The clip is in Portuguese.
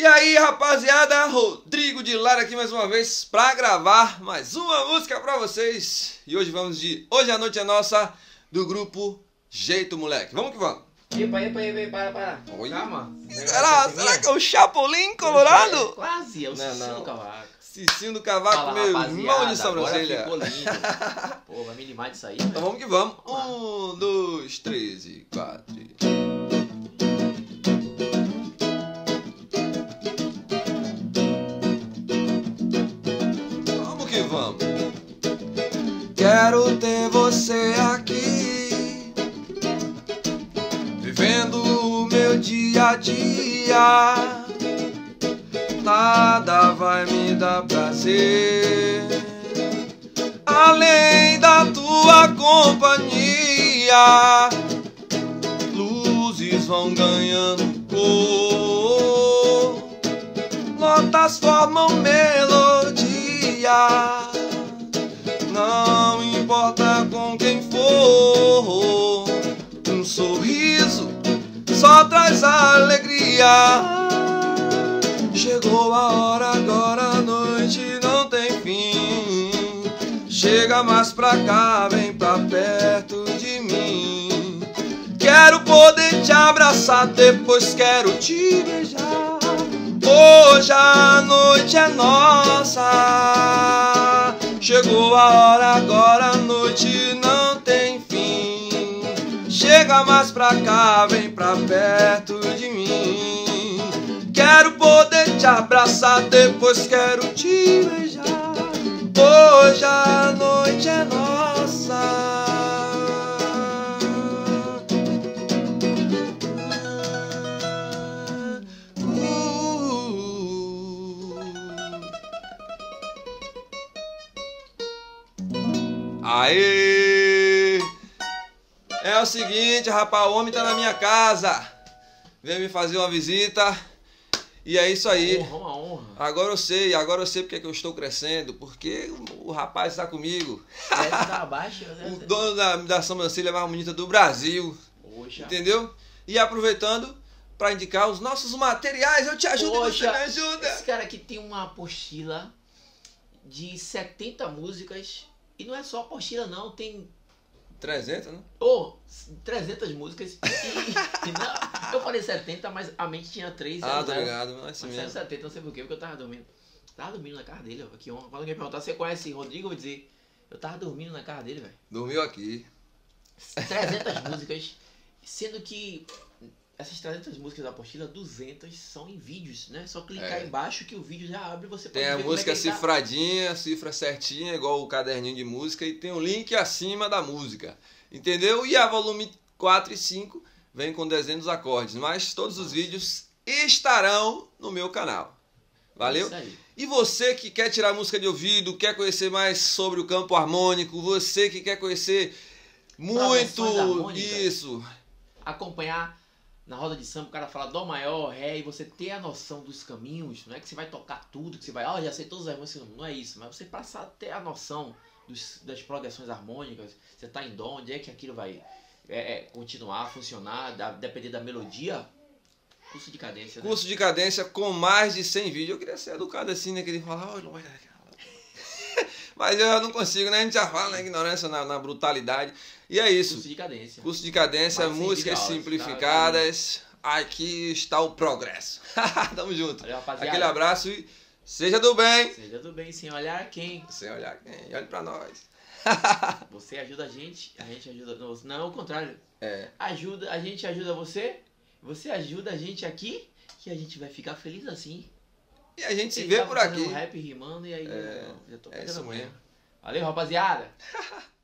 E aí, rapaziada, Rodrigo de Lara aqui mais uma vez para gravar mais uma música para vocês. E hoje vamos de Hoje a Noite é Nossa, do grupo Jeito Moleque. Vamos que vamos. Epa, epa, epa, para, para. Oi. Calma. Será, será que é o Chapolin Colorado? Quase, é o Não, Cicinho não. do Cavaco. Cicinho do Cavaco, Fala, meu irmão de agora sobrancelha. ficou lindo. Pô, vai me limar disso aí, Então velho. vamos que vamos. Um, dois, três vamos. Quero ter você aqui, vivendo o meu dia a dia. Nada vai me dar prazer além da tua companhia. Luzes vão ganhando cor, notas formam melodia. Não importa com quem for, um sorriso só traz alegria. Chegou a hora, agora a noite não tem fim. Chega mais pra cá, vem pra perto de mim. Quero poder te abraçar, depois quero te beijar. Hoje a noite é nossa. Chegou a hora, agora a noite não tem fim. Chega mais pra cá, vem pra perto de mim. Quero poder te abraçar, depois quero te beijar. Hoje a noite é nossa. Aê! É o seguinte, rapaz, o homem tá na minha casa. Veio me fazer uma visita. E é isso aí. Honra, uma honra. Agora eu sei, agora eu sei porque que eu estou crescendo, porque o, rapaz está comigo. Tá abaixo, né? O dono da, da sobrancelha mais bonita do Brasil, Poxa. entendeu? E aproveitando para indicar os nossos materiais, eu te ajudo e você Poxa, me ajuda. Esse cara aqui tem uma apostila de 70 músicas. E não é só apostila, não. Tem 300, né? Oh, 300 músicas. E, e não, eu falei 70, mas a mente tinha 3. Ah, tô ligado, mas assim Mas mesmo. 70, não sei porquê, porque eu tava dormindo. Tava dormindo na casa dele, ó. Aqui, ó. Quando alguém perguntar, você conhece Rodrigo? Eu vou dizer, eu tava dormindo na casa dele, velho. Dormiu aqui. 300 músicas, sendo que essas 300 músicas da apostila, 200 são em vídeos, né? Só clicar É. embaixo que o vídeo já abre e você pode Tem a é música que ele tá. cifradinha, cifra certinha, igual o caderninho de música, e tem um link acima da música. Entendeu? E a volume 4 e 5 vem com desenho dos acordes. Mas todos os vídeos estarão no meu canal. Valeu? Aí. E você que quer tirar música de ouvido, quer conhecer mais sobre o campo harmônico, você que quer conhecer muito isso. acompanhar na roda de samba, o cara fala dó maior, ré, e você ter a noção dos caminhos, não é que você vai tocar tudo, que você vai, ó, já sei todas as músicas, não é isso, mas você passar a ter a noção dos- das progressões harmônicas, você tá em dó, onde é que aquilo vai é, é, continuar, funcionar, da- depender da melodia, curso de cadência, né? Curso de cadência com mais de 100 vídeos. Eu queria ser educado assim, né? Que ele fala, "Olha, olha, olha." Mas eu não consigo, né? A gente já fala na ignorância, na, na brutalidade. E é isso. Curso de cadência. Curso de cadência, Mais de 100 músicas simplificadas. Aqui está o progresso. Tamo junto. Valeu, rapaziada. Aquele abraço e seja do bem. Seja do bem, sem olhar quem. Sem olhar quem, olhe pra nós. Você ajuda a gente, a gente ajuda. Não, não, o contrário. É. ajuda, a gente ajuda você, você ajuda a gente aqui, que a gente vai ficar feliz assim. E a gente se vê por aqui. Um rap rimando e aí É, eu já tô é isso mesmo. Valeu, rapaziada.